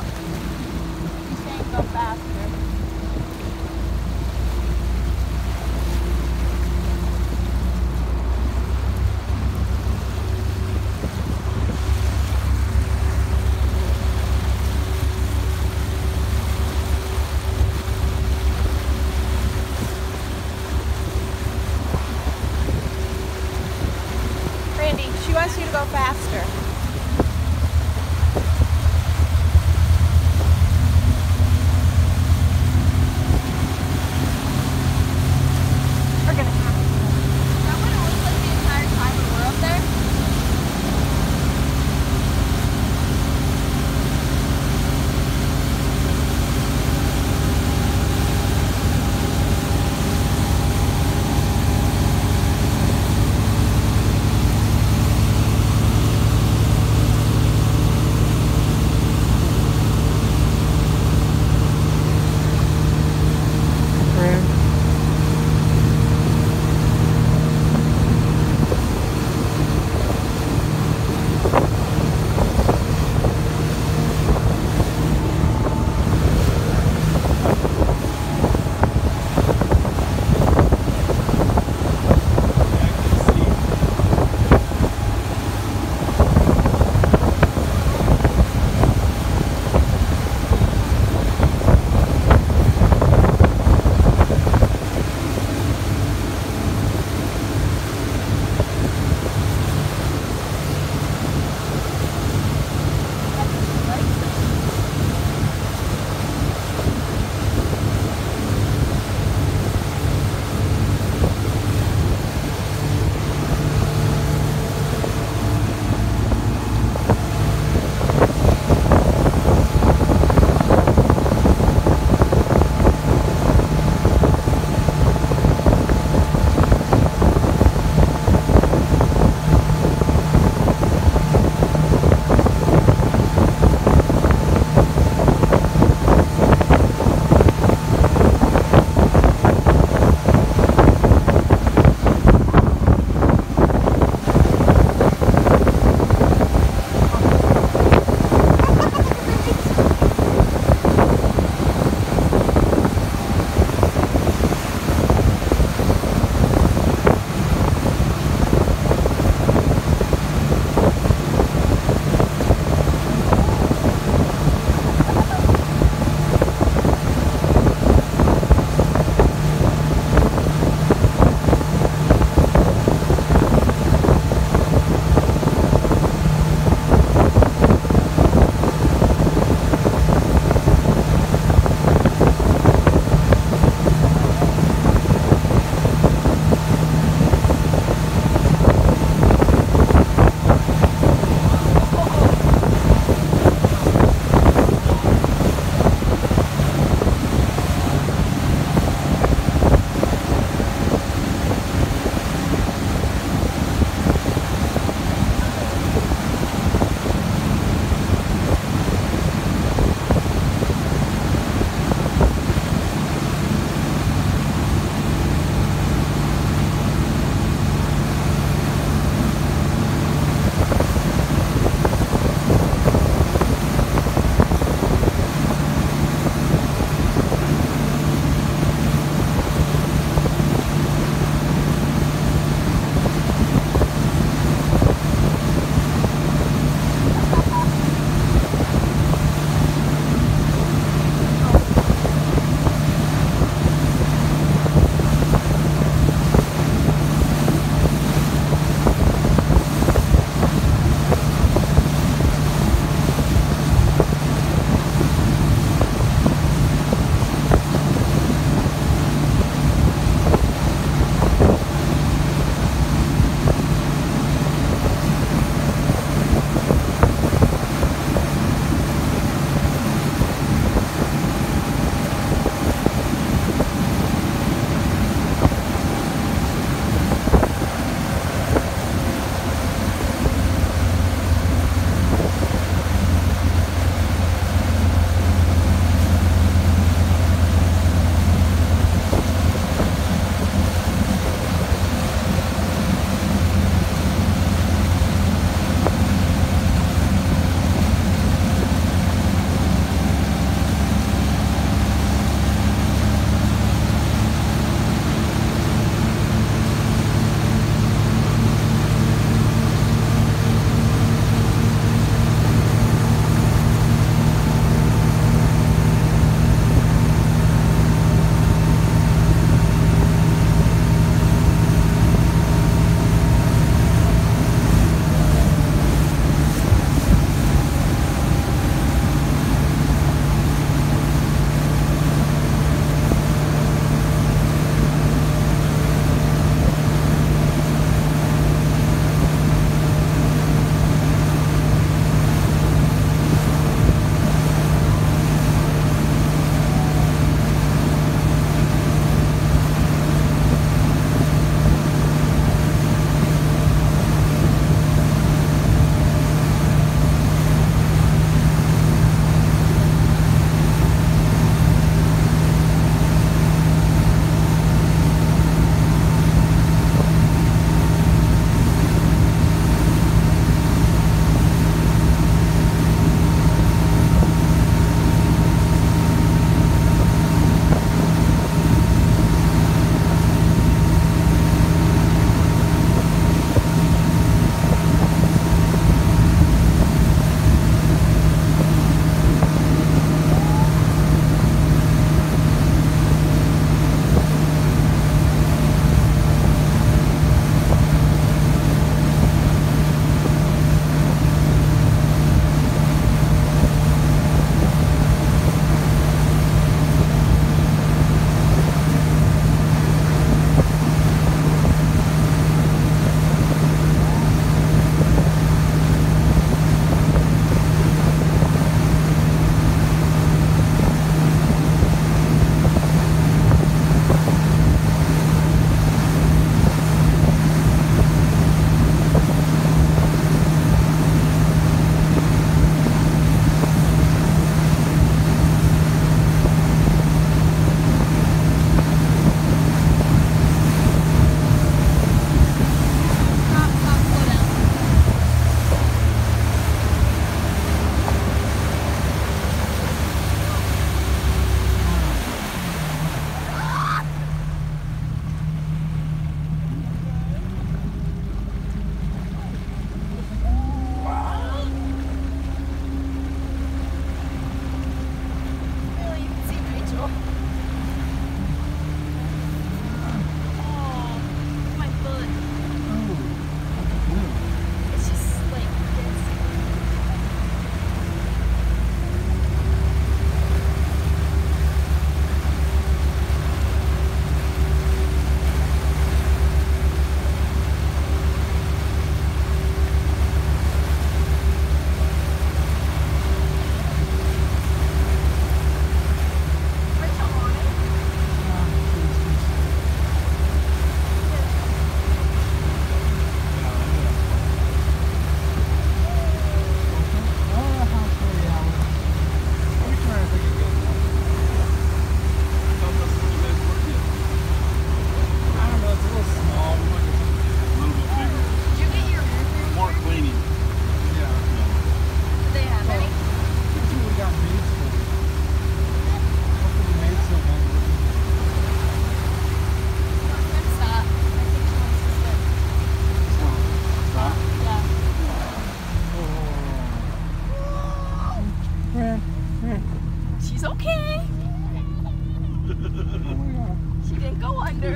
up. This ain't no bad.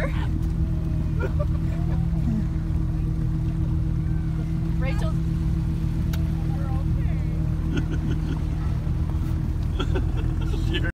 here.